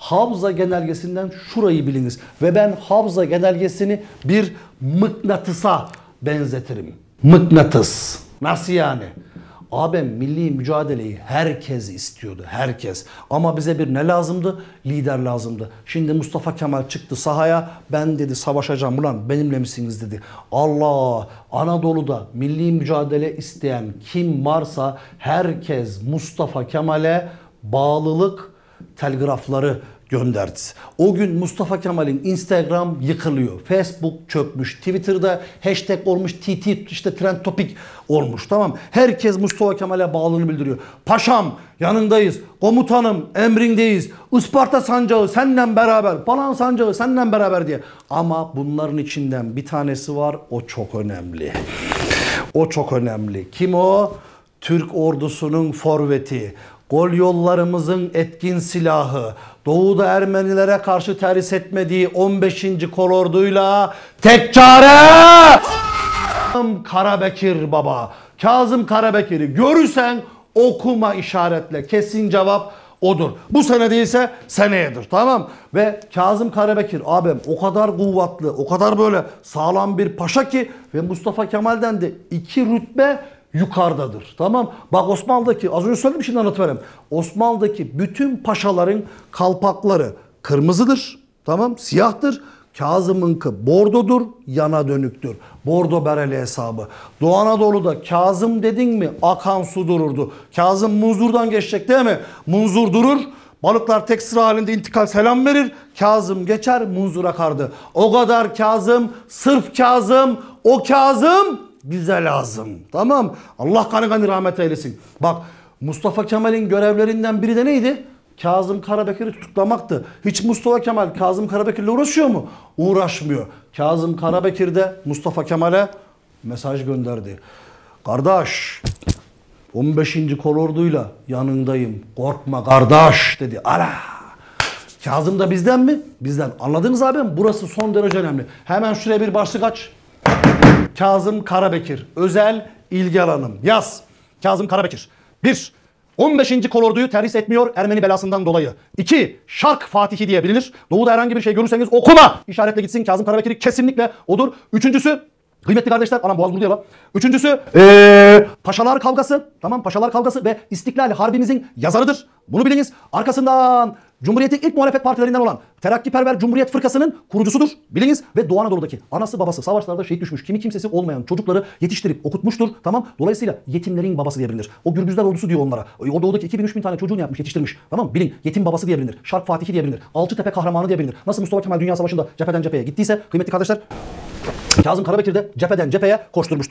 Havza genelgesinden şurayı biliniz. Ve ben Havza genelgesini bir mıknatısa benzetirim. Mıknatıs. Nasıl yani? Abim milli mücadeleyi herkes istiyordu. Herkes. Ama bize bir ne lazımdı? Lider lazımdı. Şimdi Mustafa Kemal çıktı sahaya. Ben dedi savaşacağım ulan benimle misiniz dedi. Allah Anadolu'da milli mücadele isteyen kim varsa herkes Mustafa Kemal'e bağlılık telgrafları gönderdi. O gün Mustafa Kemal'in Instagram yıkılıyor. Facebook çökmüş. Twitter'da hashtag olmuş. TT işte trend topik olmuş. Tamam. Herkes Mustafa Kemal'e bağlılığını bildiriyor. Paşam yanındayız. Komutanım emrindeyiz. Isparta sancağı seninle beraber. Falan sancağı seninle beraber diye. Ama bunların içinden bir tanesi var. O çok önemli. O çok önemli. Kim o? Türk ordusunun forveti. Gol yollarımızın etkin silahı. Doğu'da Ermenilere karşı terhis etmediği 15. kolorduyla tek çare Karabekir baba. Kazım Karabekir'i görürsen okuma işaretle. Kesin cevap odur. Bu sene değilse seneyedir tamam. Ve Kazım Karabekir abim o kadar kuvvetli, o kadar böyle sağlam bir paşa ki ve Mustafa Kemal'den de iki rütbe yukarıdadır. Tamam. Bak Osmanlı'daki az önce söyledim şimdi anlatıvereyim. Osmanlı'daki bütün paşaların kalpakları kırmızıdır. Tamam. Siyahtır. Kazım'ınki bordodur, yana dönüktür. Bordo bereli hesabı. Doğu Anadolu'da Kazım dedin mi akan su dururdu. Kazım Munzur'dan geçecek değil mi? Munzur durur. Balıklar tek sıra halinde intikal selam verir. Kazım geçer, Munzur akardı. O kadar Kazım, sırf Kazım, o Kazım bize lazım. Tamam. Allah kanı kanı rahmet eylesin. Bak Mustafa Kemal'in görevlerinden biri de neydi? Kazım Karabekir'i tutuklamaktı. Hiç Mustafa Kemal Kazım Karabekir'le uğraşıyor mu? Uğraşmıyor. Kazım Karabekir de Mustafa Kemal'e mesaj gönderdi. Kardeş 15. kolorduyla yanındayım. Korkma kardeş dedi. Ala. Kazım da bizden mi? Bizden. Anladınız abi? Burası son derece önemli. Hemen şuraya bir başlık aç. Kazım Karabekir. Özel ilgi alanım. Yaz. Kazım Karabekir. 1. 15. kolorduyu terhis etmiyor Ermeni belasından dolayı. 2. Şark Fatihi diye bilinir. Doğuda herhangi bir şey görürseniz okuma. İşaretle gitsin Kazım Karabekir'i kesinlikle odur. Üçüncüsü Kıymetli kardeşler, anam boğaz ya lan. Üçüncüsü, ee, Paşalar Kavgası, tamam Paşalar Kavgası ve İstiklal Harbimizin yazarıdır. Bunu biliniz. Arkasından Cumhuriyet'in ilk muhalefet partilerinden olan Terakkiperver Cumhuriyet Fırkası'nın kurucusudur. Biliniz ve Doğu Anadolu'daki anası babası savaşlarda şehit düşmüş, kimi kimsesi olmayan çocukları yetiştirip okutmuştur. Tamam. Dolayısıyla yetimlerin babası diye bilinir. O Gürbüzler ordusu diyor onlara. O doğudaki 2000-3000 tane çocuğunu yapmış, yetiştirmiş. Tamam Bilin. Yetim babası diye bilinir. Şark Fatihi diye bilinir. Alçıtepe kahramanı diye bilinir. Nasıl Mustafa Kemal Dünya Savaşı'nda cepheden cepheye gittiyse kıymetli kardeşler Kazım Karabekir de cepheden cepheye koşturmuştur.